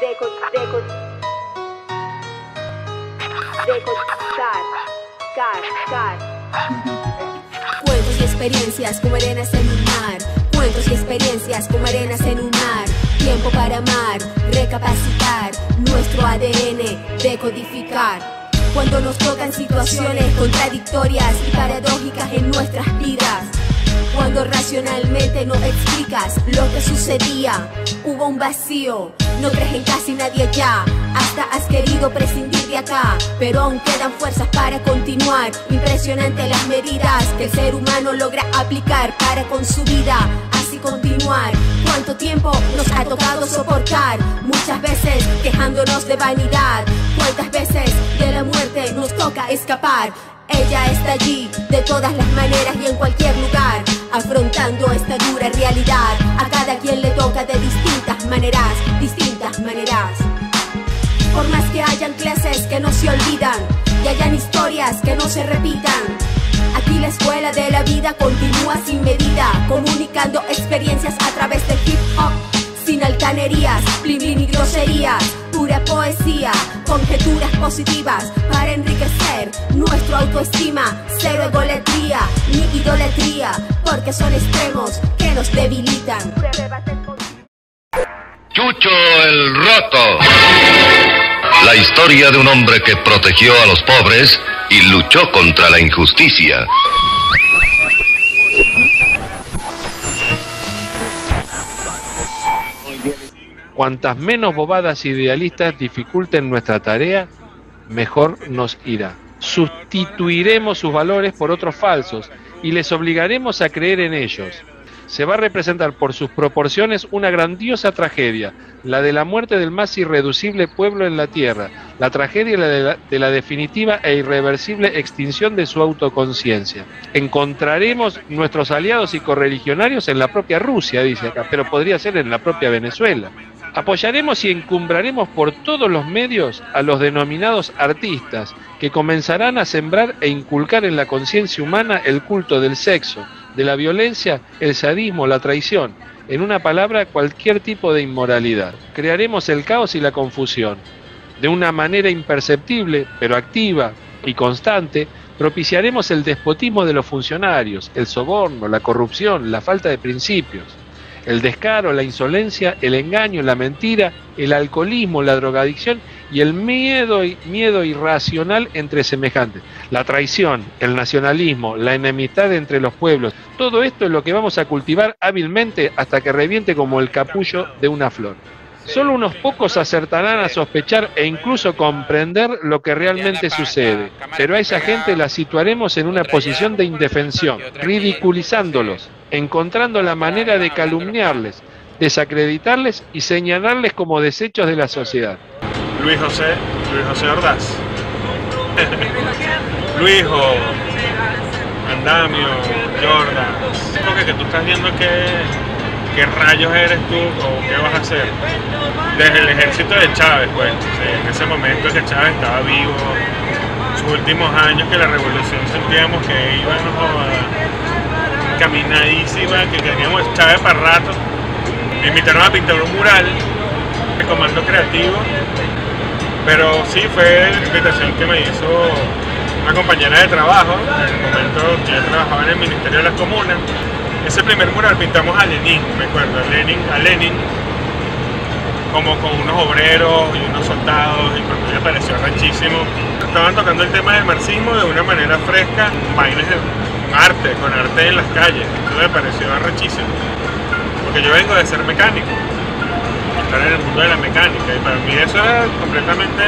Deco, deco. Cuentos y experiencias como arenas en un mar. Cuentos y experiencias como arenas en un mar. Tiempo para amar, recapacitar. Nuestro ADN, decodificar. Cuando nos tocan situaciones contradictorias y paradójicas en nuestras vidas. Cuando racionalmente no explicas lo que sucedía, hubo un vacío, no crees en casi nadie ya. Hasta has querido prescindir de acá, pero aún quedan fuerzas para continuar. Impresionante las medidas que el ser humano logra aplicar para con su vida. Así continuar. ¿Cuánto tiempo nos ha tocado soportar? Muchas veces quejándonos de vanidad. ¿Cuántas veces de la muerte nos toca escapar? Ella está allí, de todas las maneras y en cualquier lugar, afrontando esta dura realidad. A cada quien le toca de distintas maneras, distintas maneras. Por más que hayan clases que no se olvidan y hayan historias que no se repitan. Aquí la escuela de la vida continúa sin medida, comunicando experiencias a través del hip hop. Sin altanerías, blin y groserías, pura poesía, conjeturas positivas para enriquecer nuestra autoestima, cero egolatría ni idolatría, porque son extremos que nos debilitan. Chucho el Roto. La historia de un hombre que protegió a los pobres y luchó contra la injusticia. Cuantas menos bobadas idealistas dificulten nuestra tarea, mejor nos irá. Sustituiremos sus valores por otros falsos y les obligaremos a creer en ellos. Se va a representar por sus proporciones una grandiosa tragedia, la de la muerte del más irreducible pueblo en la tierra, la tragedia de la, de la definitiva e irreversible extinción de su autoconciencia. Encontraremos nuestros aliados y correligionarios en la propia Rusia, dice acá, pero podría ser en la propia Venezuela. Apoyaremos y encumbraremos por todos los medios a los denominados artistas, que comenzarán a sembrar e inculcar en la conciencia humana el culto del sexo, de la violencia, el sadismo, la traición, en una palabra, cualquier tipo de inmoralidad. Crearemos el caos y la confusión. De una manera imperceptible, pero activa y constante, propiciaremos el despotismo de los funcionarios, el soborno, la corrupción, la falta de principios el descaro, la insolencia, el engaño, la mentira, el alcoholismo, la drogadicción y el miedo, miedo irracional entre semejantes, la traición, el nacionalismo, la enemistad entre los pueblos. Todo esto es lo que vamos a cultivar hábilmente hasta que reviente como el capullo de una flor. Solo unos pocos acertarán a sospechar e incluso comprender lo que realmente sucede, pero a esa gente la situaremos en una posición de indefensión, ridiculizándolos, encontrando la manera de calumniarles, desacreditarles y señalarles como desechos de la sociedad. Luis José, Luis José Ordaz. Luijo, Andamio, Jordan. Lo que tú estás viendo que qué rayos eres tú o qué vas a hacer. Desde el ejército de Chávez, pues, en ese momento que Chávez estaba vivo, sus últimos años que la revolución sentíamos que íbamos a caminadísima, que teníamos Chávez para rato. Me invitaron a pintar un mural de comando creativo, pero sí fue la invitación que me hizo una compañera de trabajo, en el momento que yo trabajaba en el Ministerio de las Comunas, ese primer mural pintamos a Lenin, me acuerdo, a Lenin, a Lenin como con unos obreros y unos soldados y pues me pareció rechísimo. Estaban tocando el tema del marxismo de una manera fresca, bailes de arte, con arte en las calles. Eso me pareció rechísimo. Porque yo vengo de ser mecánico, estar en el mundo de la mecánica y para mí eso es completamente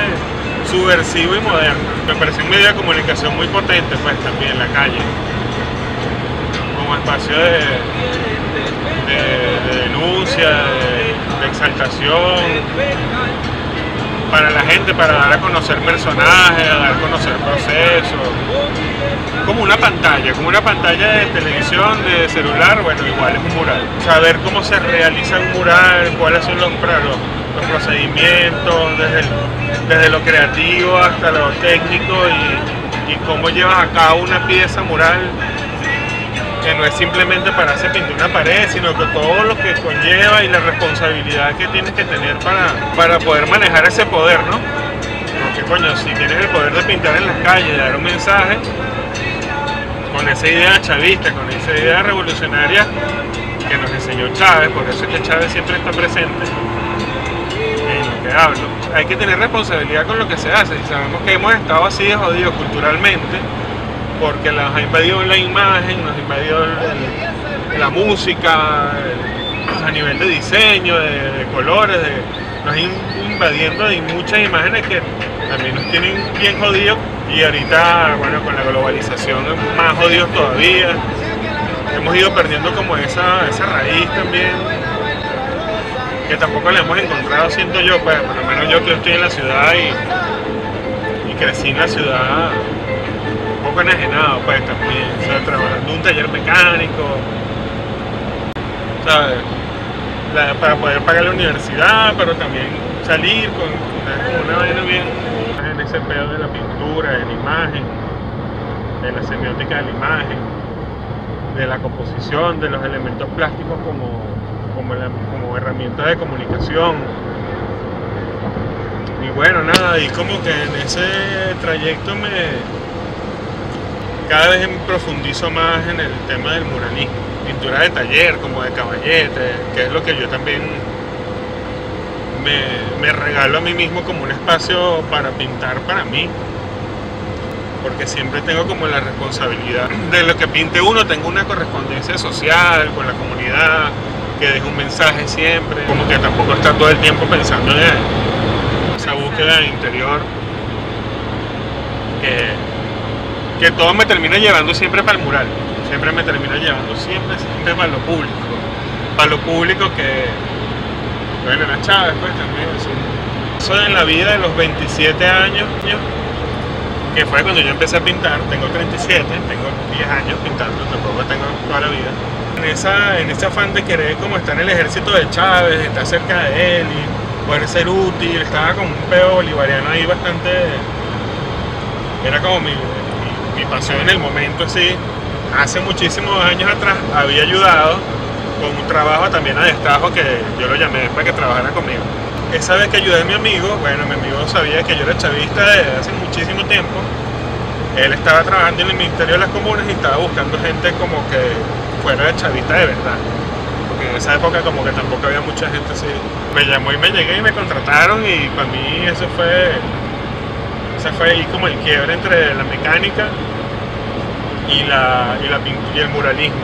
subversivo y moderno. Me parece un medio de comunicación muy potente pues también en la calle como espacio de, de, de denuncia, de, exaltación, para la gente, para dar a conocer personajes, dar a conocer procesos, como una pantalla, como una pantalla de televisión, de celular, bueno, igual es un mural. Saber cómo se realiza un mural, cuáles son los procedimientos, desde, el, desde lo creativo hasta lo técnico y, y cómo llevas a cabo una pieza mural que no es simplemente para hacer pintar una pared, sino que todo lo que conlleva y la responsabilidad que tienes que tener para, para poder manejar ese poder, ¿no? Porque coño, si tienes el poder de pintar en las calles, de dar un mensaje, con esa idea chavista, con esa idea revolucionaria que nos enseñó Chávez, por eso es que Chávez siempre está presente en lo que hablo. Hay que tener responsabilidad con lo que se hace y sabemos que hemos estado así de jodidos culturalmente porque nos ha invadido la imagen, nos ha invadido la música, a nivel de diseño, de, de colores, de- nos invadiendo de muchas imágenes que también nos tienen bien jodidos y ahorita, bueno, con la globalización más jodidos todavía. Hemos ido perdiendo como esa, esa raíz también, que tampoco la hemos encontrado, siento yo, pues, por lo menos yo que estoy en la ciudad y, y crecí en la ciudad poco enajenado, pues, también, o sea, trabajando un taller mecánico, ¿sabes? Para poder pagar la universidad, pero también salir con una, vaina bien en ese pedo de la pintura, de la imagen, de la semiótica de la imagen, de la composición, de los elementos plásticos como, como, como herramienta de comunicación. Y bueno, nada, y como que en ese trayecto me cada vez me profundizo más en el tema del muralismo, pintura de taller, como de caballete, que es lo que yo también me, me regalo a mí mismo como un espacio para pintar para mí, porque siempre tengo como la responsabilidad de lo que pinte uno, tengo una correspondencia social con la comunidad, que deje un mensaje siempre, como que tampoco está todo el tiempo pensando en esa búsqueda interior que que todo me termina llevando siempre para el mural. Siempre me termina llevando siempre, siempre para lo público. Para lo público que, bueno, era Chávez pues también. Eso, eso en la vida de los 27 años, que fue cuando yo empecé a pintar, tengo 37, tengo 10 años pintando, tampoco tengo toda la vida. En, esa, en ese afán de querer como estar en el ejército de Chávez, estar cerca de él y poder ser útil, estaba con un peo bolivariano ahí bastante... Era como mi, mi pasión en el momento, así, hace muchísimos años atrás había ayudado con un trabajo también a destajo que yo lo llamé para que trabajara conmigo. Esa vez que ayudé a mi amigo, bueno, mi amigo sabía que yo era chavista desde hace muchísimo tiempo. Él estaba trabajando en el Ministerio de las Comunas y estaba buscando gente como que fuera chavista de verdad. Porque en esa época como que tampoco había mucha gente así. Me llamó y me llegué y me contrataron y para mí eso fue ese fue ahí como el quiebre entre la mecánica y, la, y, la y el muralismo.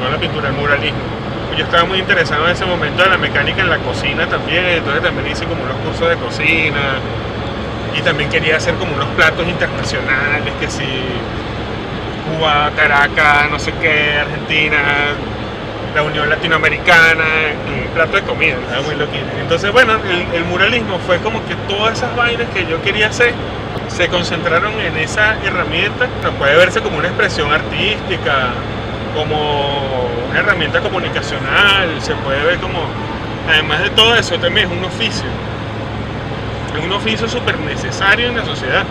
No la pintura, el muralismo. Yo estaba muy interesado en ese momento de la mecánica en la cocina también, entonces también hice como unos cursos de cocina y también quería hacer como unos platos internacionales, que si Cuba, Caracas, no sé qué, Argentina, la Unión Latinoamericana, un plato de comida, estaba muy loquito. Entonces, bueno, el, el muralismo fue como que todas esas vainas que yo quería hacer se concentraron en esa herramienta. No puede verse como una expresión artística, como una herramienta comunicacional, se puede ver como, además de todo eso, también es un oficio. Es un oficio súper necesario en la sociedad.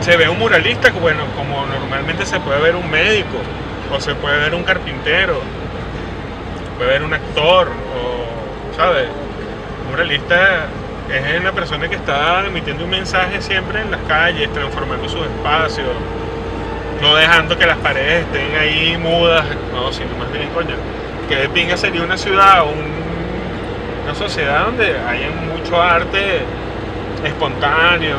Se ve un muralista, bueno, como normalmente se puede ver un médico, o se puede ver un carpintero, puede ver un actor, o, ¿sabes? Un muralista es una persona que está emitiendo un mensaje siempre en las calles, transformando sus espacios, no dejando que las paredes estén ahí mudas, no, sino más bien, coño, que de pinga sería una ciudad, un- una sociedad donde haya mucho arte espontáneo,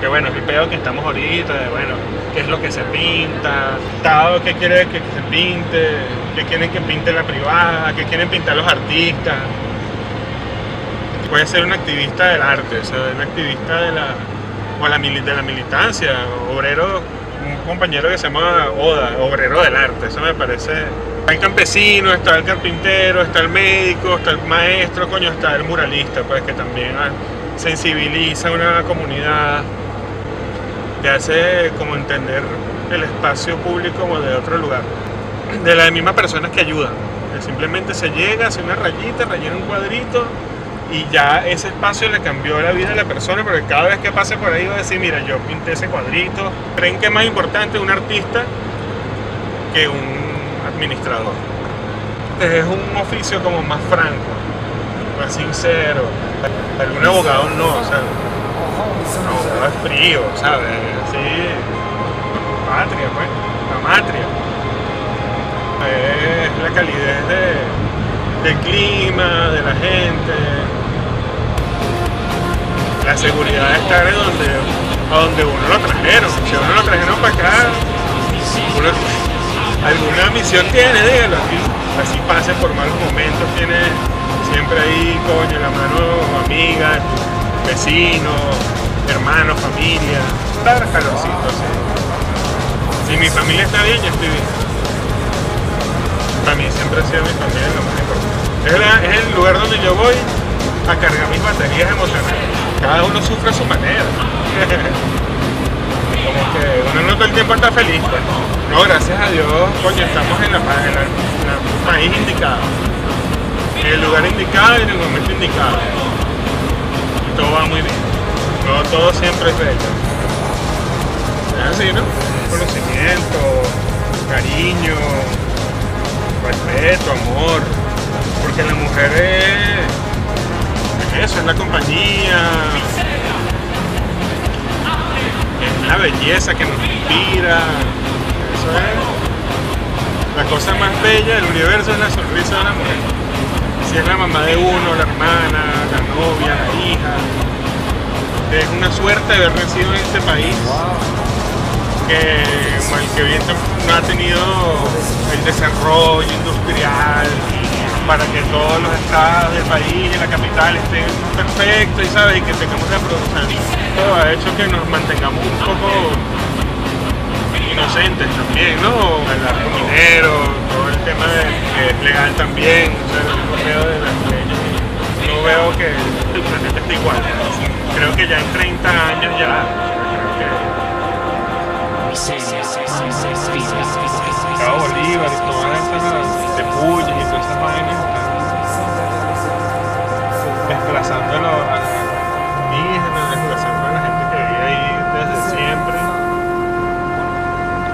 que bueno, es el pedo que estamos ahorita, de bueno, qué es lo que se pinta, Estado qué quiere que se pinte, qué quieren que pinte la privada, qué quieren pintar los artistas. Puede ser un activista del arte, o sea, un activista de la, o la, de la militancia, obrero, un compañero que se llama Oda, obrero del arte, eso me parece. Está el campesino, está el carpintero, está el médico, está el maestro, coño, está el muralista, pues que también ah, sensibiliza una comunidad, te hace como entender el espacio público como de otro lugar, de las mismas personas que ayudan. Simplemente se llega, hace una rayita, rellena un cuadrito y ya ese espacio le cambió la vida a la persona porque cada vez que pase por ahí va a decir, mira, yo pinté ese cuadrito. ¿Creen que es más importante un artista que un administrador. Entonces es un oficio como más franco, más sincero. Algún abogado no, o sea, un abogado es frío, ¿sabes? Así, patria, pues, la matria. Es la calidez de, del clima, de la gente, la seguridad de estar en donde, a donde uno lo trajeron. Si uno lo trajeron para acá, alguna misión tiene, dígalo. Así pase por malos momentos, tiene siempre ahí, coño, la mano amiga, vecinos, hermanos, familia. Dar calorcito, sí. Si mi familia está bien, yo estoy bien. Para mí siempre ha sido mi familia lo más importante. Es el lugar donde yo voy a cargar mis baterías emocionales. Cada uno sufre a su manera. Como que uno no todo el tiempo está feliz, pues. No, gracias a Dios, coño, estamos en la, en en el país indicado. En el lugar indicado y en el momento indicado. Y todo va muy bien. No todo siempre es bello. Así, ¿no? Conocimiento, cariño, respeto, amor. Porque la mujer es eso, es la compañía, es la belleza que nos inspira. Eso es la cosa más bella del universo es la sonrisa de la mujer. Si es la mamá de uno, la hermana, la novia, la hija. Es una suerte haber nacido en este país que, como que bien no ha tenido el desarrollo industrial para que todos los estados del país y la capital estén perfectos y sabes y que tengamos la producción. Esto ha hecho que nos mantengamos un poco inocentes también, ¿no? El arco minero, todo el tema de, que es legal también, o sea, el correo de las leyes. No veo que el planeta esté igual. Creo que ya en 30 años ya Cabo Bolívar todas esas de Puyes y todas esas vainas están desplazando a los indígenas, desplazando a la gente que vive ahí desde siempre,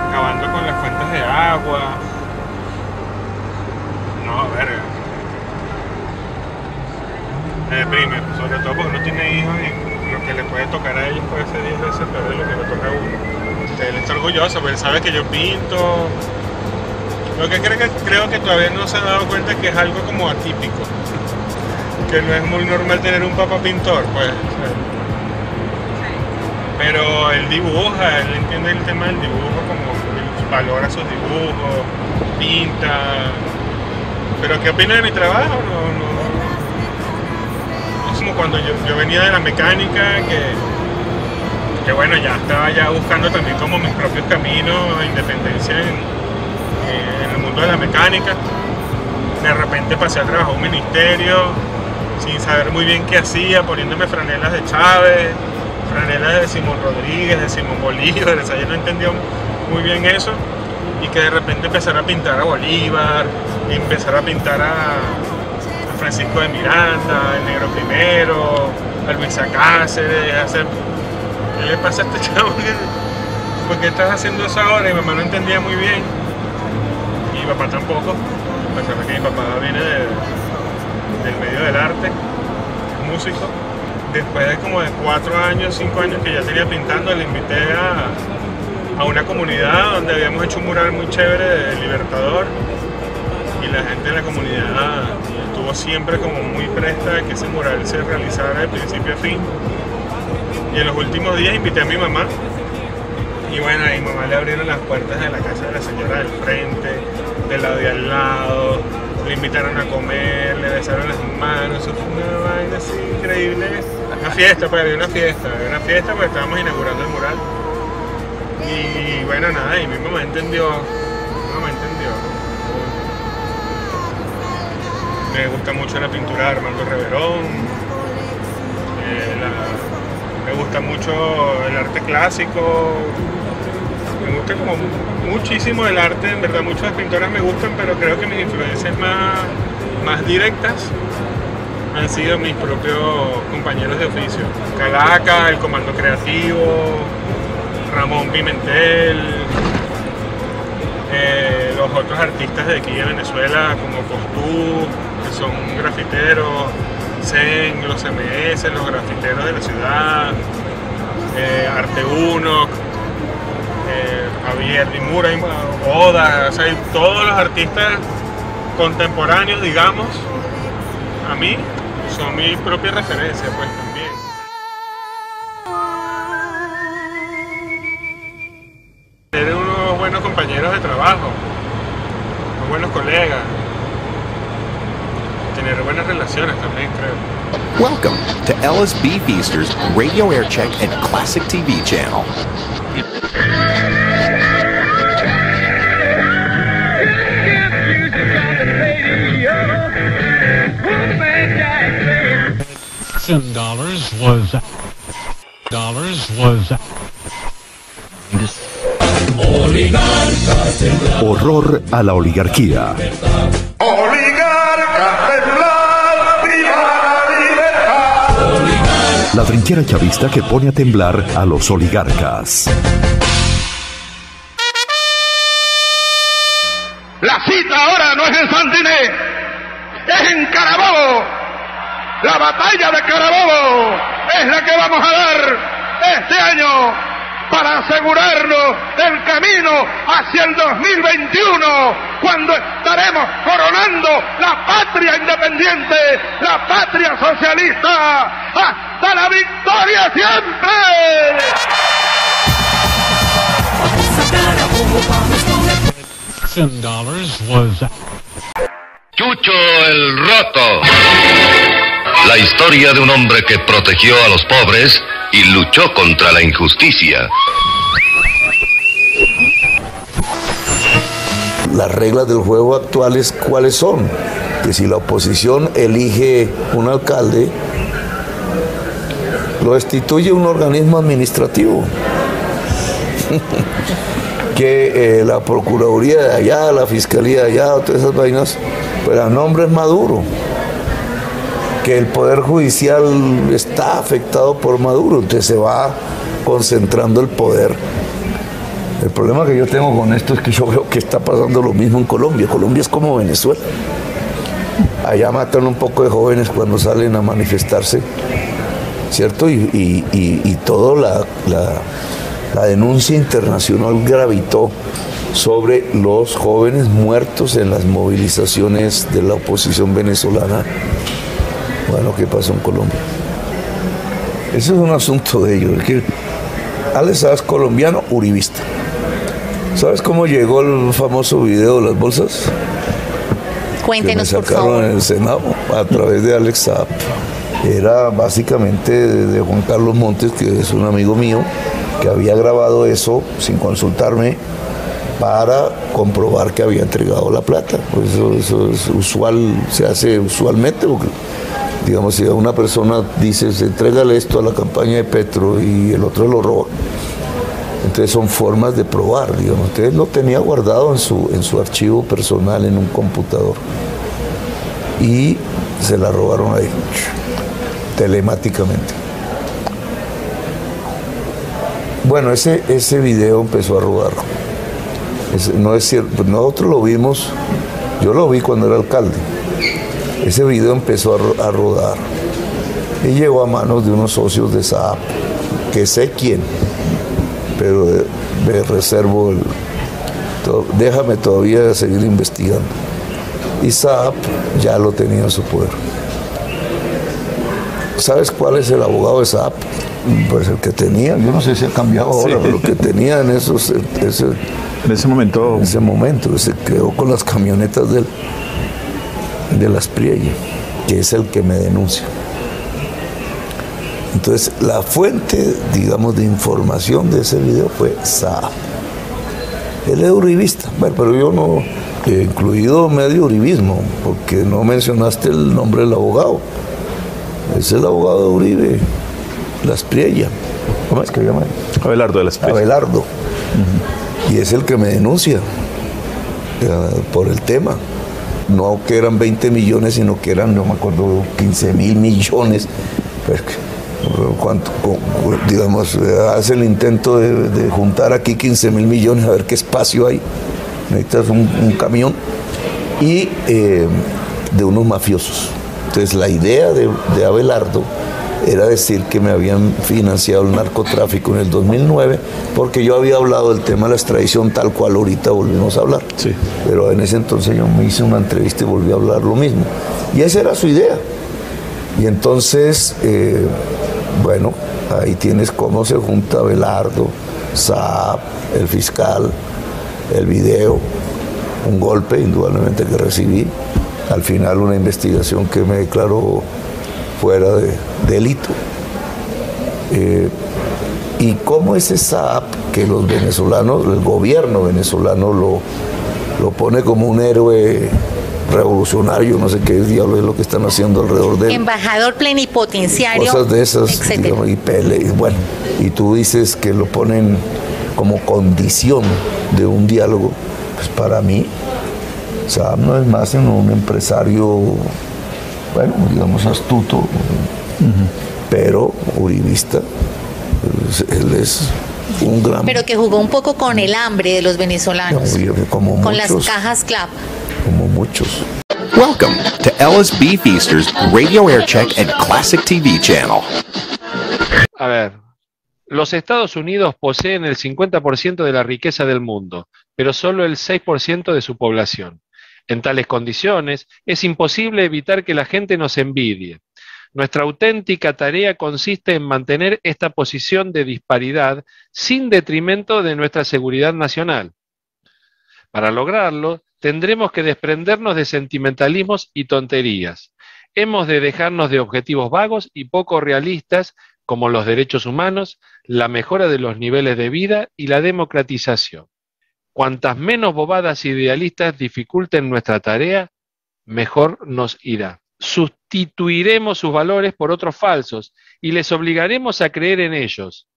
acabando con las fuentes de agua. No, verga. Me deprime, sobre todo porque uno tiene hijos y lo que le puede tocar a ellos puede ser 10 veces peor de lo que le toca a uno. Él está orgulloso, pero él sabe que yo pinto. Lo que creo que, creo que todavía no se ha dado cuenta que es algo como atípico. Que no es muy normal tener un papá pintor, pues. Pero él dibuja, él entiende el tema del dibujo, como valora sus dibujos, pinta. Pero ¿qué opina de mi trabajo? No, como cuando yo, venía de la mecánica, que que bueno, ya estaba ya buscando también como mis propios caminos de independencia en, en el mundo de la mecánica. De repente pasé a trabajar un ministerio sin saber muy bien qué hacía, poniéndome franelas de Chávez, franelas de Simón Rodríguez, de Simón Bolívar, o yo no entendía muy bien eso. Y que de repente empezar a pintar a Bolívar, empezar a pintar a, Francisco de Miranda, el negro primero, a Luisa Cáceres, hacer ¿Qué le pasa a este chavo? ¿Por qué estás haciendo eso ahora? Y mamá no entendía muy bien. Papá tampoco. A pesar de que mi papá viene de- del medio del arte, músico. Después de como de cuatro años, cinco años que ya tenía pintando, le invité a, a una comunidad donde habíamos hecho un mural muy chévere de Libertador. Y la gente de la comunidad estuvo siempre como muy presta a que ese mural se realizara de principio a fin. Y en los últimos días invité a mi mamá. Y bueno, a mi mamá le abrieron las puertas de la casa de la señora del frente, del lado de al lado. Le invitaron a comer, le besaron las manos. Eso fue una vaina así increíble. Una fiesta, pues había una fiesta. Había una fiesta porque estábamos inaugurando el mural. Y bueno, nada, y mi mamá entendió. Mi mamá entendió. Me gusta mucho la pintura de Armando Reverón. eh, la- me gusta mucho el arte clásico. Me gusta como muchísimo el arte, en verdad muchos pintores me gustan, pero creo que mis influencias más, más directas han sido mis propios compañeros de oficio. Calaca, el Comando Creativo, Ramón Pimentel, eh, los otros artistas de aquí de Venezuela, como Costú, que son grafiteros, Zen, los MS, los grafiteros de la ciudad, eh, Arte Uno, eh, Javier Dimura, Oda, o sea, todos los artistas contemporáneos, digamos, a mí son mi propia referencia, pues también. Tener unos buenos compañeros de trabajo, unos buenos colegas, tener buenas relaciones también, creo. Welcome to LSB Feasters Radio Air Check and Classic TV channel. Dollars was dollars was Horror a la oligarquía. La trinchera chavista que pone a temblar a los oligarcas. La cita ahora no es en Santiné, es en Carabobo. La batalla de Carabobo es la que vamos a dar este año para asegurarnos el camino hacia el 2021, cuando estaremos coronando la patria independiente, la patria socialista, hasta la victoria siempre. ten dollars was Chucho el Roto. La historia de un hombre que protegió a los pobres y luchó contra la injusticia. Las reglas del juego actuales, ¿cuáles son? Que si la oposición elige un alcalde, lo destituye un organismo administrativo. que eh, la Procuraduría de allá, la Fiscalía de allá, todas esas vainas, pues el nombre es Maduro. Que el Poder Judicial está afectado por Maduro, entonces se va concentrando el poder. El problema que yo tengo con esto es que yo veo que está pasando lo mismo en Colombia. Colombia es como Venezuela. Allá matan un poco de jóvenes cuando salen a manifestarse, ¿cierto? Y, y, y, la, la, la denuncia internacional gravitó sobre los jóvenes muertos en las movilizaciones de la oposición venezolana. Bueno, ¿qué pasó en Colombia? Ese es un asunto de ellos. es que Alex colombiano, uribista. ¿Sabes cómo llegó el famoso video de las bolsas? que me Cuéntenos, por sacaron favor. en el Senado a través de Alex Saab. Era básicamente de, de Juan Carlos Montes, que es un amigo mío, que había grabado eso sin consultarme para comprobar que había entregado la plata. Pues eso, eso es usual, se hace usualmente, porque digamos, si una persona dice, entrégale esto a la campaña de Petro y el otro lo roba, entonces son formas de probar, digamos. Entonces lo tenía guardado en su, en su archivo personal en un computador. Y se la robaron ahí, telemáticamente. Bueno, ese, ese video empezó a rodar. No es cierto, nosotros lo vimos, yo lo vi cuando era alcalde. Ese video empezó a, ro- a rodar y llegó a manos de unos socios de Saab, que sé quién, pero de- me reservo el. to- déjame todavía seguir investigando. Y Saab ya lo tenía en su poder. ¿Sabes cuál es el abogado de Saab? Pues el que tenía, yo no sé si ha cambiado ahora, Sí. pero el que tenía en esos, ese, En ese momento, en ese momento, se quedó con las camionetas del, de las Prielle, que es el que me denuncia. Entonces, la fuente, digamos, de información de ese video fue Saab. Él es uribista, bueno, pero yo no he incluido medio uribismo, porque no mencionaste el nombre del abogado. Es el abogado de Uribe, Las Priella. ¿Cómo es que se llama? Abelardo de la Especie. Abelardo. Y es el que me denuncia eh, por el tema. No que eran 20 millones, sino que eran, no me acuerdo, 15 mil millones. Pues, ¿cuánto, cu- cu- digamos, eh, hace el intento de, juntar aquí 15 mil millones a ver qué espacio hay. necesitas un, camión y eh, de unos mafiosos. Entonces la idea de, de Abelardo era decir que me habían financiado el narcotráfico en el 2009, porque yo había hablado del tema de la extradición tal cual ahorita volvimos a hablar. Pero en ese entonces yo me hice una entrevista y volví a hablar lo mismo. Y esa era su idea. Y entonces, eh, bueno, ahí tienes cómo se junta Belardo, Saab, el fiscal, el video, un golpe indudablemente que recibí, al final una investigación que me declaró fuera de delito. Eh, y cómo ese SAP que los venezolanos, el gobierno venezolano lo, lo pone como un héroe revolucionario, no sé qué diablo es lo que están haciendo alrededor de él. Embajador plenipotenciario. Cosas de esas, digamos, y pele, y bueno, y tú dices que lo ponen como condición de un diálogo, pues para mí, Saab no es más sino un empresario, bueno, digamos astuto, pero uribista, él es un gran... Pero que jugó un poco con el hambre de los venezolanos. No, como con las muchos, cajas CLAP. como muchos. Welcome to Beef Feasters Radio Air Check and Classic TV channel. A ver, los Estados Unidos poseen el 50% de la riqueza del mundo, pero solo el 6% de su población. En tales condiciones, es imposible evitar que la gente nos envidie. Nuestra auténtica tarea consiste en mantener esta posición de disparidad sin detrimento de nuestra seguridad nacional. Para lograrlo, tendremos que desprendernos de sentimentalismos y tonterías. Hemos de dejarnos de objetivos vagos y poco realistas como los derechos humanos, la mejora de los niveles de vida y la democratización. Cuantas menos bobadas idealistas dificulten nuestra tarea, mejor nos irá. Sustituiremos sus valores por otros falsos y les obligaremos a creer en ellos.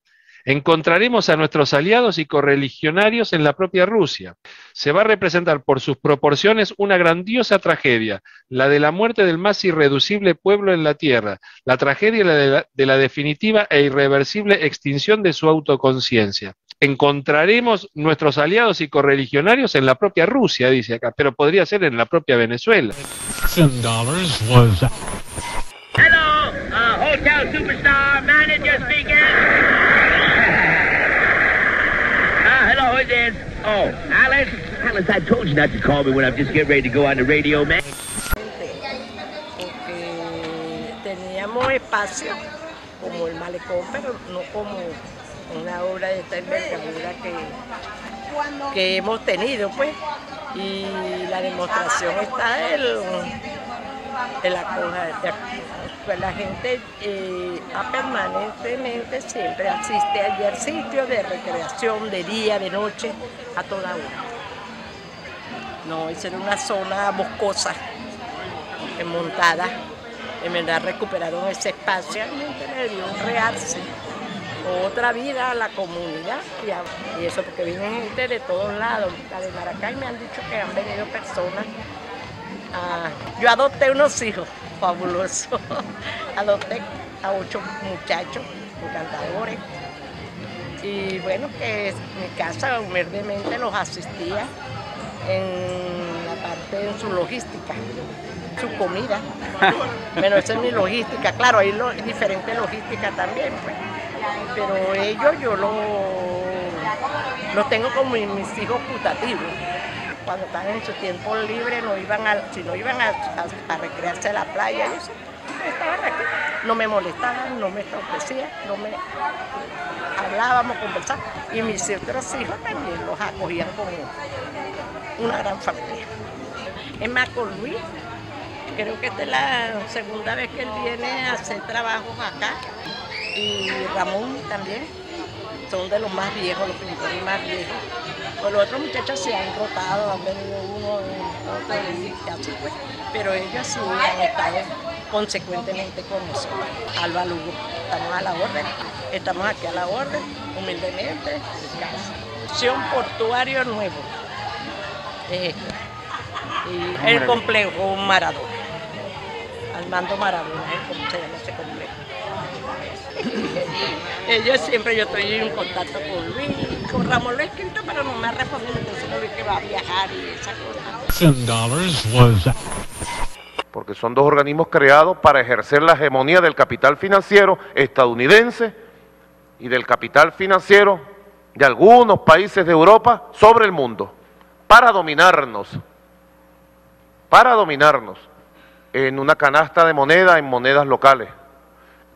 Encontraremos a nuestros aliados y correligionarios en la propia Rusia. Se va a representar por sus proporciones una grandiosa tragedia, la de la muerte del más irreducible pueblo en la tierra, la tragedia de la, de la definitiva e irreversible extinción de su autoconciencia. Encontraremos nuestros aliados y correligionarios en la propia Rusia, dice acá, pero podría ser en la propia Venezuela. Porque teníamos espacio como el malecón, pero no como una obra de esta envergadura que, que hemos tenido, pues. Y la demostración está en, en la cosa. Pues la gente eh, permanentemente siempre asiste al sitio de recreación de día, de noche, a toda hora. No, esa era una zona boscosa montada. En verdad recuperaron ese espacio, realmente le dio un realce, otra vida a la comunidad. Y, eso porque vienen gente de todos lados. La de Maracay me han dicho que han venido personas. Ah, yo adopté unos hijos fabulosos. adopté a ocho muchachos encantadores. Y bueno, que mi casa humildemente los asistía en la parte de su logística, su comida. Bueno, esa es mi logística, claro, hay lo- diferente logística también, pues. Pero ellos yo los los tengo como mis hijos putativos. Cuando estaban en su tiempo libre, no iban a, si no iban a, recrearse a la playa, estaban aquí. No me molestaban, no me entorpecían, no me hablábamos, conversábamos. Y mis otros hijos también los acogían como una gran familia. Es más, con Luis, creo que esta es la segunda vez que él viene a hacer trabajos acá. Y Ramón también, son de los más viejos, los pintores más viejos. Pues los otros muchachos se han rotado, han venido uno, otro, y así pues. Pero ellos sí han estado consecuentemente con nosotros. Alba Lugo, estamos a la orden, estamos aquí a la orden, humildemente. Acción Portuario Nuevo. Esto. Y el complejo Maradona. Armando Maradona, es como se llama ese complejo. Ellos siempre, yo estoy en contacto con Luis, Francisco Ramos lo he escrito, pero no me ha respondido, entonces no ve que va a viajar y esa cosa. Ten dollars was porque son dos organismos creados para ejercer la hegemonía del capital financiero estadounidense y del capital financiero de algunos países de Europa sobre el mundo, para dominarnos, para dominarnos en una canasta de moneda, en monedas locales.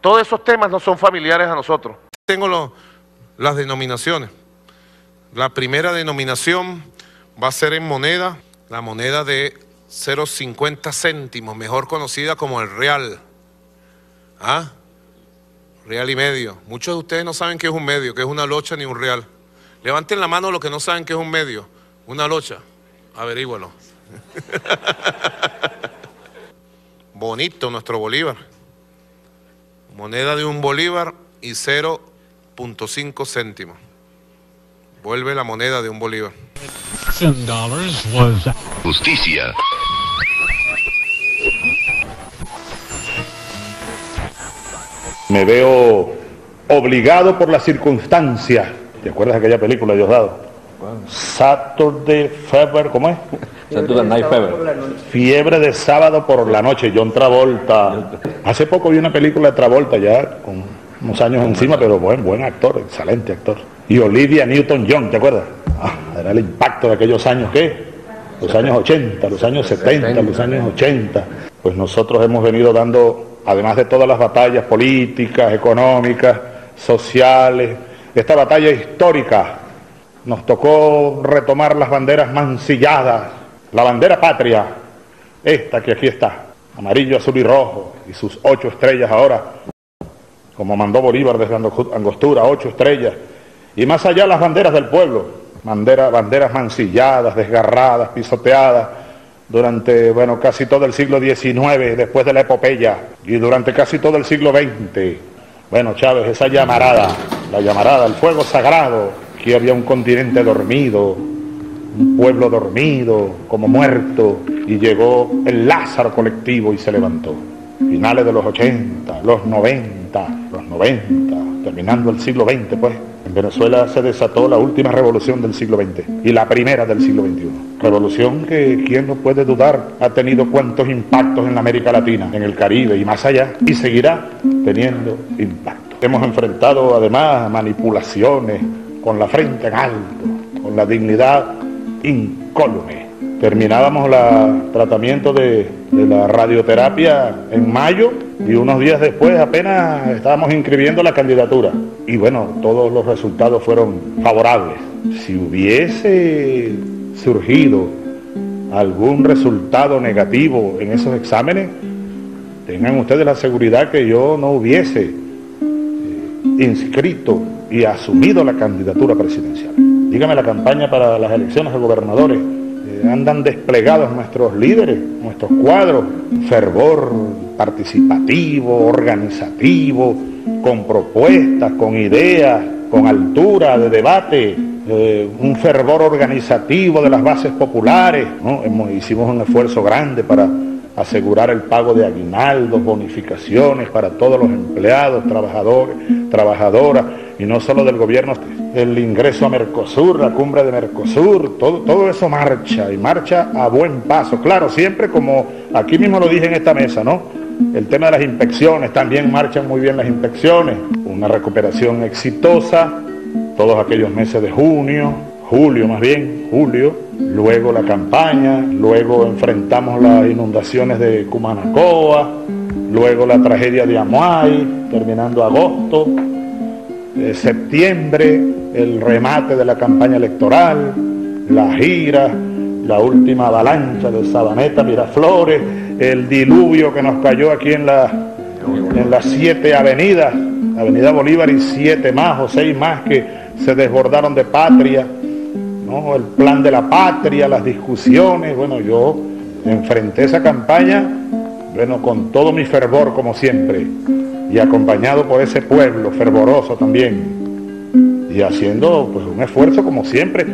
Todos esos temas no son familiares a nosotros. Tengo las denominaciones. La primera denominación va a ser en moneda, la moneda de 0,50 céntimos, mejor conocida como el real. ¿Ah? Real y medio. Muchos de ustedes no saben qué es un medio, qué es una locha ni un real. Levanten la mano los que no saben qué es un medio. Una locha. Averígualo. Bonito nuestro bolívar. Moneda de un bolívar y 0.5 céntimos. Vuelve la moneda de un bolívar. Justicia. Me veo obligado por las circunstancias. ¿Te acuerdas de aquella película de Diosdado? Saturday Fever, ¿cómo es? Saturday Night Fever. Fiebre de sábado por la noche, John Travolta. Hace poco vi una película de Travolta ya, con unos años encima, pero buen, buen actor, excelente actor. Y Olivia Newton-John, ¿te acuerdas? Ah, era el impacto de aquellos años, ¿qué? Los años 80, los años 70, los años 80. Pues nosotros hemos venido dando, además de todas las batallas políticas, económicas, sociales, esta batalla histórica, nos tocó retomar las banderas mancilladas, la bandera patria, esta que aquí está, amarillo, azul y rojo, y sus ocho estrellas ahora, como mandó Bolívar desde Ango- Angostura, ocho estrellas, y más allá las banderas del pueblo, bandera- banderas mancilladas, desgarradas, pisoteadas, durante, bueno, casi todo el siglo XIX, después de la epopeya, y durante casi todo el siglo XX. Bueno, Chávez, esa llamarada, la llamarada, el fuego sagrado, que había un continente dormido, un pueblo dormido, como muerto, y llegó el Lázaro colectivo y se levantó. Finales de los 80, los 90, los 90, terminando el siglo XX, pues. En Venezuela se desató la última revolución del siglo XX y la primera del siglo XXI. Revolución que, quién no puede dudar, ha tenido cuantos impactos en América Latina, en el Caribe y más allá, y seguirá teniendo impacto. Hemos enfrentado además manipulaciones con la frente en alto, con la dignidad incólume. Terminábamos el tratamiento de, de la radioterapia en mayo y unos días después apenas estábamos inscribiendo la candidatura. Y bueno, todos los resultados fueron favorables. Si hubiese surgido algún resultado negativo en esos exámenes, tengan ustedes la seguridad que yo no hubiese eh, inscrito y asumido la candidatura presidencial. Dígame la campaña para las elecciones de gobernadores. eh, andan desplegados nuestros líderes, nuestros cuadros, fervor participativo, organizativo, con propuestas, con ideas, con altura de debate, eh, un fervor organizativo de las bases populares. hicimos un esfuerzo grande para asegurar el pago de aguinaldos, bonificaciones para todos los empleados, trabajadores, trabajadoras, y no solo del gobierno, el ingreso a Mercosur, la cumbre de Mercosur, todo, todo eso marcha y marcha a buen paso. Claro, siempre como aquí mismo lo dije en esta mesa, ¿no? El tema de las inspecciones, también marchan muy bien las inspecciones, una recuperación exitosa, todos aquellos meses de junio, julio más bien, julio, luego la campaña, luego enfrentamos las inundaciones de Cumanacoa, luego la tragedia de Amuay, terminando agosto, eh, septiembre, el remate de la campaña electoral, la gira, la última avalancha de Sabaneta, Miraflores, el diluvio que nos cayó aquí en, la, en las siete avenidas, Avenida Bolívar y siete más o seis más que se desbordaron de patria, ¿no? el plan de la patria, las discusiones, bueno, yo enfrenté esa campaña, bueno, con todo mi fervor como siempre, y acompañado por ese pueblo fervoroso también, y haciendo pues un esfuerzo como siempre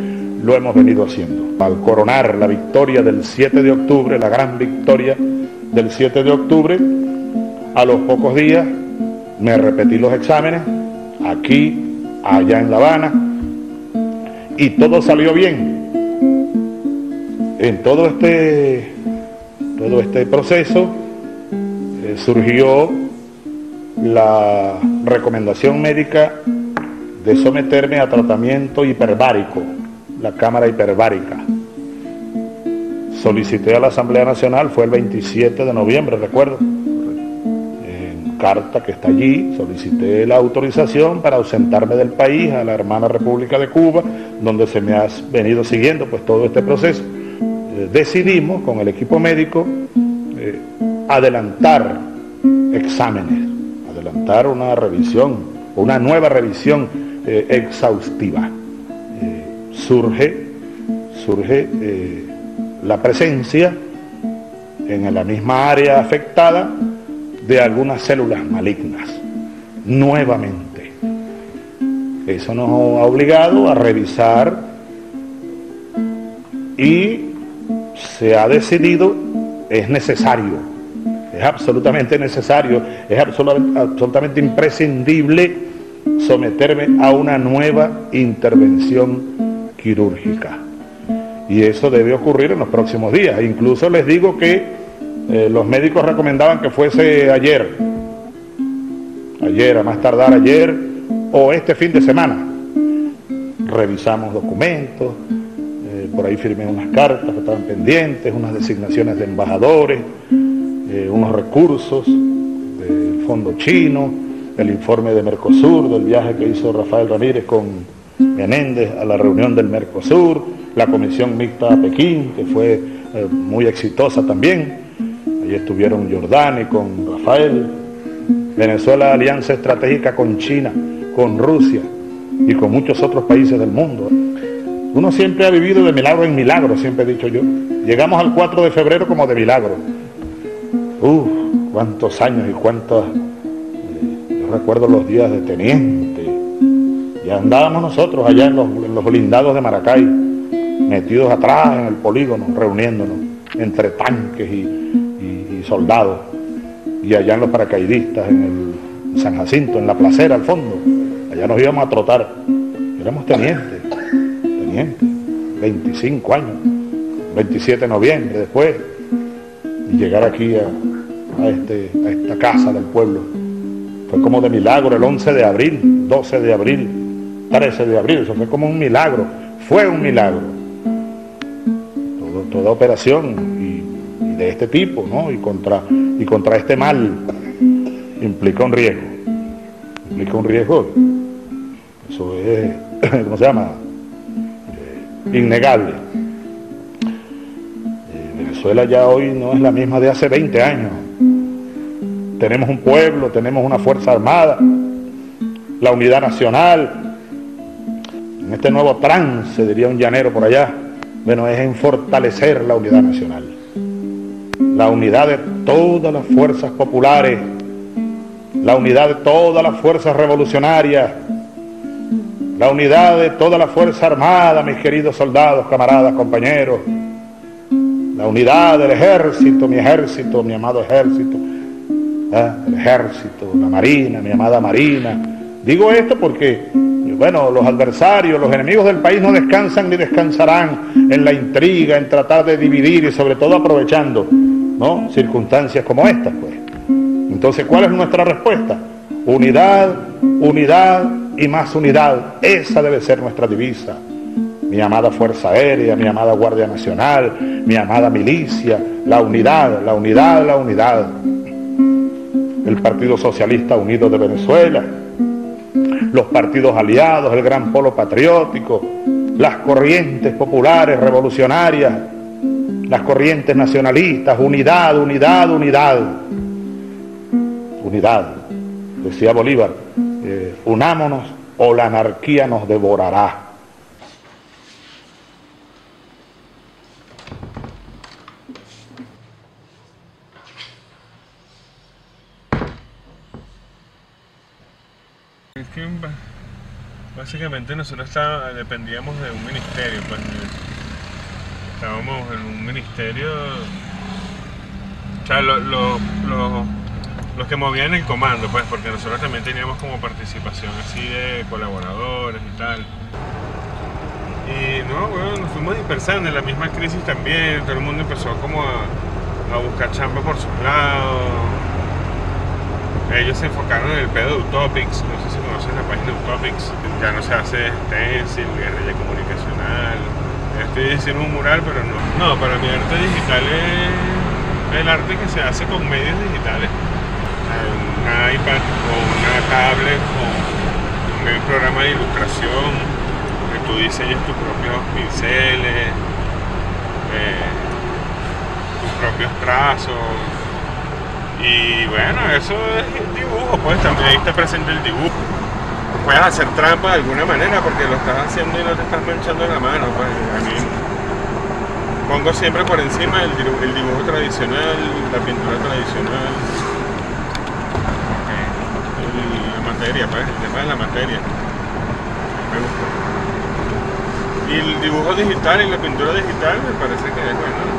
lo hemos venido haciendo. Al coronar la victoria del 7 de octubre, la gran victoria del 7 de octubre, a los pocos días me repetí los exámenes, aquí, allá en La Habana, y todo salió bien. En todo este, todo este proceso eh, surgió la recomendación médica de someterme a tratamiento hiperbárico, la cámara hiperbárica. Solicité a la Asamblea Nacional, fue el 27 de noviembre, recuerdo, en carta que está allí, solicité la autorización para ausentarme del país a la hermana República de Cuba, donde se me ha venido siguiendo pues todo este proceso. Eh, decidimos con el equipo médico eh, adelantar exámenes, adelantar una revisión, una nueva revisión eh, exhaustiva. surge, surge la presencia en la misma área afectada de algunas células malignas, nuevamente. Eso nos ha obligado a revisar y se ha decidido, es necesario, es absolutamente necesario, es absolutamente imprescindible someterme a una nueva intervención quirúrgica y eso debe ocurrir en los próximos días. Incluso les digo que eh, los médicos recomendaban que fuese ayer, ayer, a más tardar ayer o este fin de semana. Revisamos documentos, eh, por ahí firmé unas cartas que estaban pendientes, unas designaciones de embajadores, unos recursos del fondo chino, el informe de Mercosur, del viaje que hizo Rafael Ramírez con Menéndez a la reunión del Mercosur, la comisión mixta a Pekín, que fue eh, muy exitosa también. Allí estuvieron Jordani con Rafael, Venezuela alianza estratégica con China, con Rusia y con muchos otros países del mundo. Uno siempre ha vivido de milagro en milagro, siempre he dicho yo. Llegamos al 4 de febrero como de milagro. Uf, cuántos años y cuántos... Eh, yo recuerdo los días de teniente. Ya andábamos nosotros allá en los, los blindados de Maracay metidos atrás en el polígono, reuniéndonos entre tanques y, soldados, y allá en los paracaidistas, en el San Jacinto, en la placera al fondo, allá nos íbamos a trotar, éramos tenientes, tenientes, 25 años, 27 de noviembre después, y llegar aquí a, este, a esta casa del pueblo, fue como de milagro el 11 de abril, 12 de abril, 13 de abril, eso fue como un milagro, fue un milagro toda operación y, de este tipo, ¿no? Y contra, y contra este mal implica un riesgo. Implica un riesgo. Eso es, ¿cómo se llama? Eh, innegable. Eh, Venezuela ya hoy no es la misma de hace 20 años. Tenemos un pueblo, tenemos una fuerza armada, la unidad nacional. En este nuevo trance, diría un llanero por allá, bueno, es en fortalecer la unidad nacional, la unidad de todas las fuerzas populares, la unidad de todas las fuerzas revolucionarias, la unidad de toda la fuerza armada, mis queridos soldados, camaradas, compañeros, la unidad del ejército, mi ejército, mi amado ejército, ¿eh? el ejército, la marina, mi amada marina. Digo esto porque bueno, los adversarios, los enemigos del país no descansan ni descansarán en la intriga, en tratar de dividir y sobre todo aprovechando ¿no? circunstancias como estas. Pues. Entonces, ¿cuál es nuestra respuesta? Unidad, unidad y más unidad. Esa debe ser nuestra divisa. Mi amada Fuerza Aérea, mi amada Guardia Nacional, mi amada milicia, la unidad, la unidad, la unidad. El Partido Socialista Unido de Venezuela, los partidos aliados, el gran polo patriótico, las corrientes populares revolucionarias, las corrientes nacionalistas, unidad, unidad, unidad. Unidad, decía Bolívar, eh, unámonos o la anarquía nos devorará. Básicamente nosotros dependíamos de un ministerio, pues estábamos en un ministerio, los que movían el comando, pues, porque nosotros también teníamos como participación así de colaboradores y tal. Y no, bueno, nos fuimos dispersando en la misma crisis también, todo el mundo empezó como a, a buscar chamba por sus lados. Ellos se enfocaron en el pedo de Utopics, no sé si conocen la página Utopics, ya no se hace stencil, guerrilla comunicacional. Estoy diciendo un mural, pero no. No, para mi arte digital es el arte que se hace con medios digitales. Un iPad o una tablet o un programa de ilustración, que tú diseñes tus propios pinceles, eh, tus propios trazos. Y bueno, eso es dibujo, pues también ahí está presente el dibujo. Puedes hacer trampa de alguna manera porque lo estás haciendo y no te estás manchando la mano. Pues a mí pongo siempre por encima el dibujo, el tradicional, la pintura tradicional. Y la materia, pues, el tema de la materia. Me gusta. Y el dibujo digital y la pintura digital me parece que es bueno.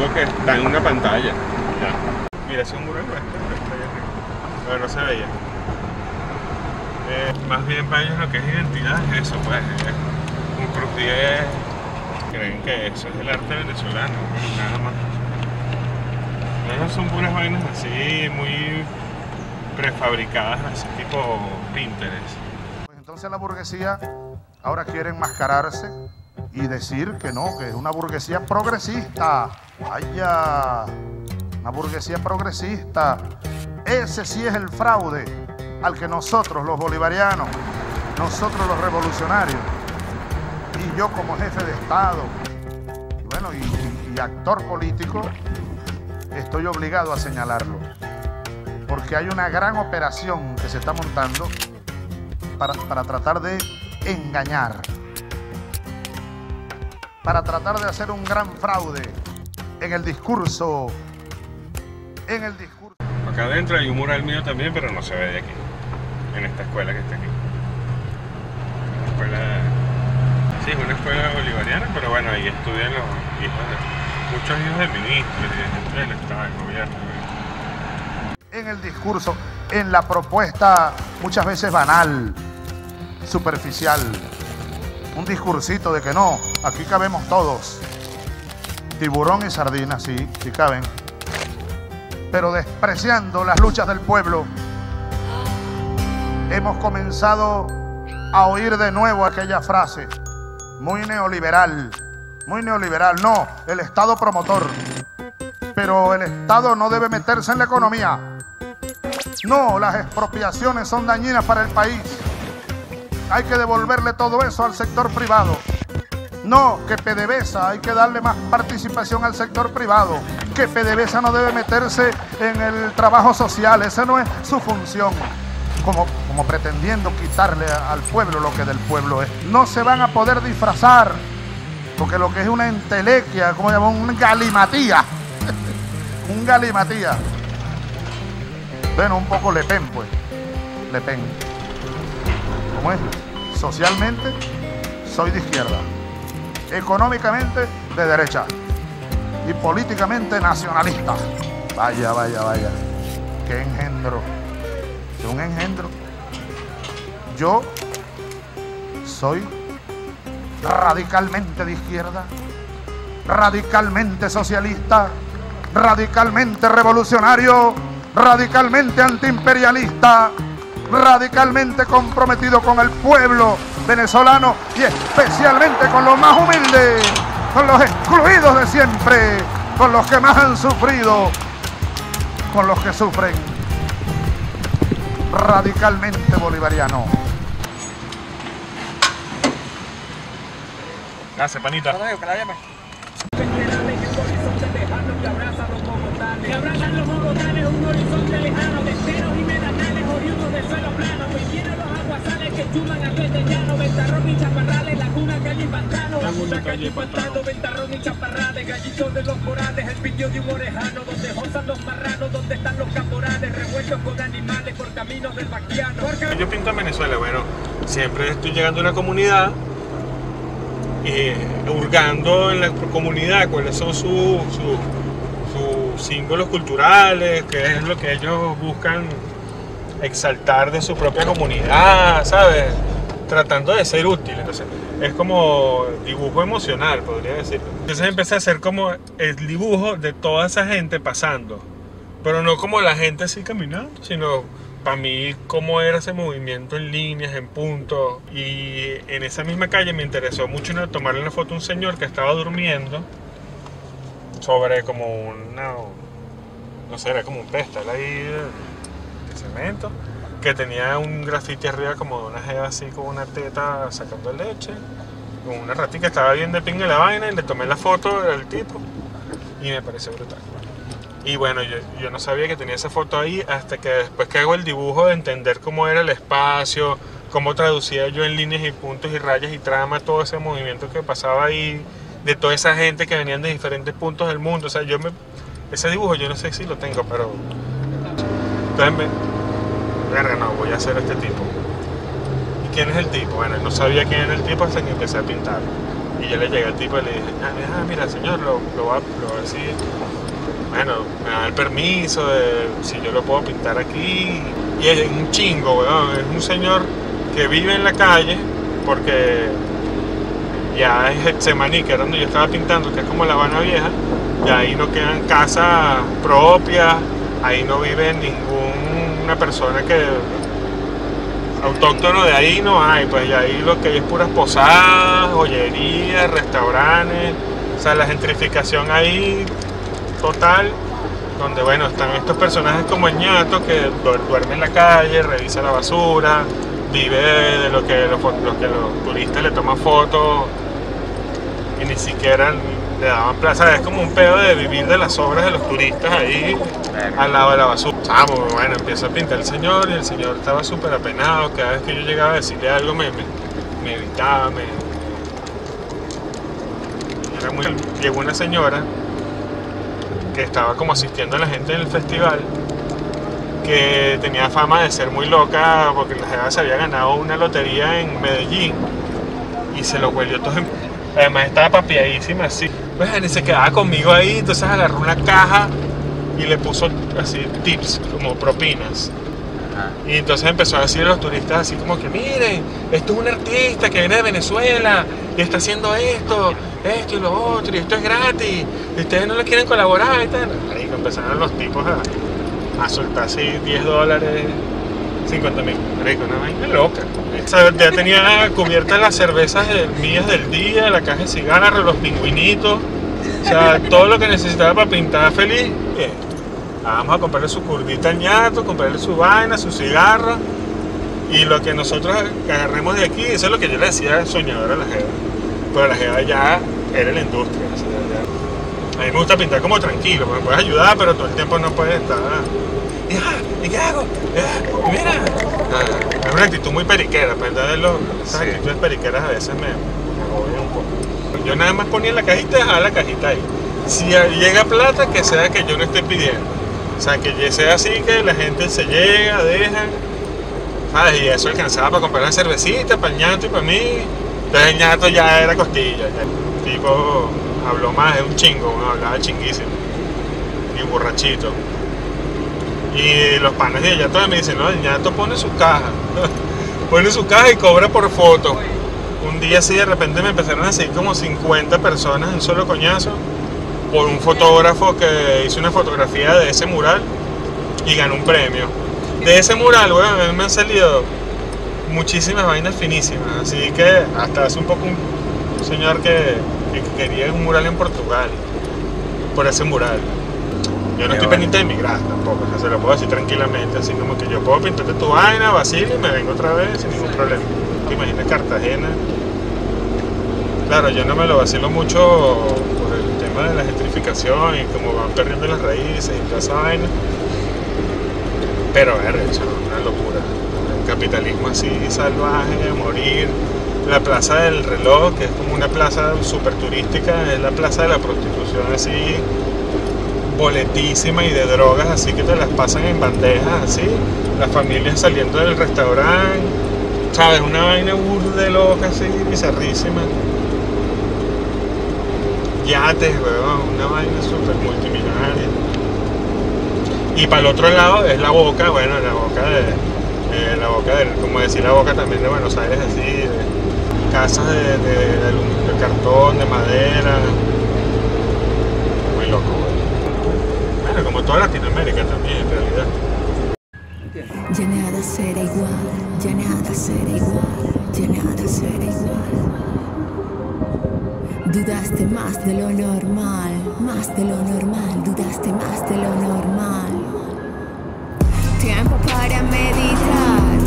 Algo que está en una pantalla. Ya. Mira, ese es un mural nuestro, arriba. Pero no se veía. Eh, más bien para ellos lo que es identidad es eso, pues. Es un croupier creen que eso es el arte venezolano, nada más. Esas son puras vainas así, muy prefabricadas, así tipo Pinterest. Pues entonces la burguesía ahora quiere enmascararse y decir que no, que es una burguesía progresista. Vaya, una burguesía progresista. Ese sí es el fraude al que nosotros los bolivarianos, nosotros los revolucionarios, y yo como jefe de Estado, y bueno, y, y actor político, estoy obligado a señalarlo. Porque hay una gran operación que se está montando para, para tratar de engañar, para tratar de hacer un gran fraude en el discurso, en el discurso. Acá adentro hay un mural mío también, pero no se ve de aquí, en esta escuela que está aquí. Una escuela, sí, es una escuela bolivariana, pero bueno, ahí estudian los hijos de, muchos hijos de ministros y de gente del Estado, del gobierno. en el discurso, en la propuesta muchas veces banal, superficial. Un discursito de que no, aquí cabemos todos. Tiburón y sardina, sí, sí caben. Pero despreciando las luchas del pueblo, hemos comenzado a oír de nuevo aquella frase, muy neoliberal, muy neoliberal. No, el Estado promotor. Pero el Estado no debe meterse en la economía. No, las expropiaciones son dañinas para el país. Hay que devolverle todo eso al sector privado. No, que PDVSA hay que darle más participación al sector privado. Que PDVSA no debe meterse en el trabajo social. Esa no es su función. Como, como pretendiendo quitarle al pueblo lo que del pueblo es. No se van a poder disfrazar. Porque lo que es una entelequia, como llamamos, un galimatía. un galimatía. Bueno, un poco Le Pen, pues. Le Pen. Socialmente, soy de izquierda. Económicamente, de derecha. Y políticamente, nacionalista. Vaya, vaya, vaya. Qué engendro. Es un engendro. Yo soy radicalmente de izquierda, radicalmente socialista, radicalmente revolucionario, radicalmente antiimperialista, radicalmente comprometido con el pueblo venezolano y especialmente con los más humildes, con los excluidos de siempre, con los que más han sufrido, con los que sufren. Radicalmente bolivariano. Gracias, panita. Que abrazan los bogotanes un horizonte lejano de chuman a llano. Ventarrón y chaparrales, laguna, calle y pantano. Laguna, calle y pantano, ventarrón y chaparrales. Gallitos de los morales, el pitio de un orejano. Donde josan los marranos, donde están los caporales. Revueltos con animales por caminos del vaquiano. Porque Yo pinto en Venezuela, bueno, siempre estoy llegando a una comunidad y hurgando en la comunidad cuáles son sus su, sus símbolos culturales, qué es lo que ellos buscan exaltar de su propia comunidad, ¿sabes? tratando de ser útil. Entonces, es como dibujo emocional, podría decir. Entonces empecé a hacer como el dibujo de toda esa gente pasando. Pero no como la gente así caminando, sino para mí cómo era ese movimiento en líneas, en puntos. Y en esa misma calle me interesó mucho tomarle una foto a un señor que estaba durmiendo sobre como una, no sé, era como un pestal ahí de cemento, que tenía un grafiti arriba como de una jeva así con una teta sacando leche, con una ratita, estaba bien de pinga la vaina y le tomé la foto al tipo y me pareció brutal. Y bueno, yo, yo no sabía que tenía esa foto ahí hasta que después que hago el dibujo de entender cómo era el espacio, cómo traducía yo en líneas y puntos y rayas y trama todo ese movimiento que pasaba ahí, de toda esa gente que venían de diferentes puntos del mundo. O sea, yo me. Ese dibujo yo no sé si lo tengo, pero. Entonces me. Verga, no, voy a hacer este tipo. ¿Y quién es el tipo? Bueno, no sabía quién era el tipo hasta que empecé a pintar. Y yo le llegué al tipo y le dije, ah, mira, señor, lo, lo va, lo va a decir. Bueno, me da el permiso de si yo lo puedo pintar aquí. Y es un chingo, weón. Es un señor que vive en la calle porque ya es Getsemaní, que era donde yo estaba pintando, que es como La Habana Vieja, y ahí no quedan casas propias, ahí no vive ninguna persona que autóctono de ahí no hay, pues y ahí lo que hay es puras posadas, joyerías, restaurantes, o sea, la gentrificación ahí total, donde bueno, están estos personajes como el ñato que duerme en la calle, revisa la basura, vive de lo que los, lo que los turistas le toman fotos y ni siquiera le daban plaza. Es como un pedo de vivir de las obras de los turistas ahí al lado de la basura. Vamos, bueno, empieza a pintar el señor y el señor estaba súper apenado. Cada vez que yo llegaba a decirle algo me, me, me evitaba, me... Era muy... Llegó una señora que estaba como asistiendo a la gente en el festival que tenía fama de ser muy loca porque la jeva se había ganado una lotería en Medellín y se lo huelió todo en... Además estaba papiadísima así. Pues y se quedaba conmigo ahí, entonces agarró una caja y le puso así tips, como propinas. Y entonces empezó a decir a los turistas así como que miren, esto es un artista que viene de Venezuela y está haciendo esto, esto y lo otro, y esto es gratis, y ustedes no le quieren colaborar y tal. Ahí empezaron los tipos a, a soltar así 10 dólares, 50 mil. Rico, una vaina loca. O sea, ya tenía cubiertas las cervezas de- mías del día, la caja de cigarros, los pingüinitos, o sea, todo lo que necesitaba para pintar feliz. Bien. Vamos a comprarle su curvita al ñato, comprarle su vaina, su cigarro. Y lo que nosotros agarremos de aquí, eso es lo que yo le decía soñador a la jeva. Pero la jeva ya era la industria. o sea, ya- A mí me gusta pintar como tranquilo, me puedes ayudar, pero todo el tiempo no puedes estar. Y, ah, ¿y qué hago? Y mira. Ah, es una actitud muy periquera, pues entonces los, esas actitudes periqueras a veces me, me un poco. Yo nada más ponía la cajita y dejaba la cajita ahí. Si llega plata, que sea que yo no esté pidiendo. O sea, que sea así que la gente se llega, deja. ¿Sabes? Y eso alcanzaba para comprar una cervecita, para el ñato y para mí. Entonces el ñato ya era costilla. ya. El tipo habló más, es un chingo, hablaba chinguísimo. Y borrachito. Y los panes de ñato me dicen, no, el ñato pone su caja. pone su caja y cobra por foto. Un día así de repente me empezaron a seguir como 50 personas en solo coñazo por un fotógrafo que hizo una fotografía de ese mural y ganó un premio. De ese mural, bueno, me han salido muchísimas vainas finísimas, así que hasta hace un poco un señor que quería un mural en Portugal, por ese mural. Yo no estoy pendiente de migrar tampoco, o sea, se lo puedo decir tranquilamente, así como que yo puedo pintarte tu vaina, vacilo y me vengo otra vez sin ningún problema. Te imaginas Cartagena. Claro, yo no me lo vacilo mucho por el tema de la gentrificación y cómo van perdiendo las raíces y toda esa vaina. Pero ver, eso es una locura. El capitalismo así salvaje, morir. La plaza del reloj, que es como una plaza súper turística, es la plaza de la prostitución así boletísima y de drogas así que te las pasan en bandejas así, las familias saliendo del restaurante, sabes, una vaina burde loca así, bizarrísima. Yates, weón, una vaina súper multimillonaria. Y para el otro lado es la boca, bueno, la boca de, la boca del, como decir la boca también de Buenos Aires así, de casas de cartón, de madera. Muy loco, güey. Bueno, como toda Latinoamérica también en realidad. Ya nada será igual, ya nada será igual, ya nada será igual. Dudaste más de lo normal, más de lo normal, dudaste más de lo normal. Tiempo para meditar,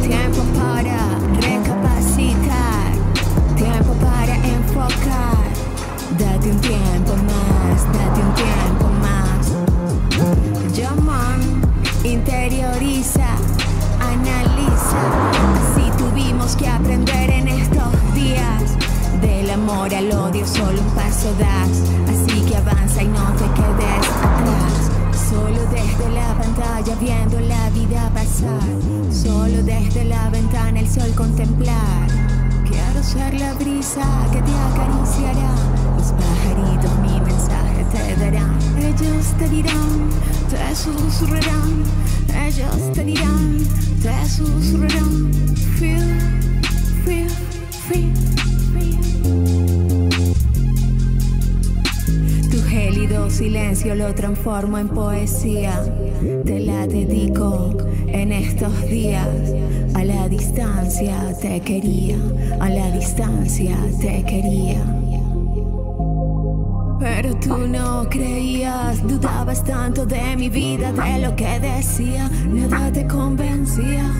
tiempo para recapacitar, tiempo para enfocar. Date un tiempo más, date un tiempo. Llaman, interioriza, analiza. Así tuvimos que aprender en estos días. Del amor al odio solo un paso das. Así que avanza y no te quedes atrás. Solo desde la pantalla viendo la vida pasar. Solo desde la ventana el sol contemplar. Quiero ser la brisa que te acariciará. Los pajaritos mi mensaje te darán. Ellos te dirán, te susurrarán. Ellos te dirán, te susurrarán. Feel, feel, feel, feel. Tu gélido silencio lo transformo en poesía. Te la dedico en estos días. A la distancia te quería, a la distancia te quería. Pero tú no creías, dudabas tanto de mi vida, de lo que decía, nada te convencía.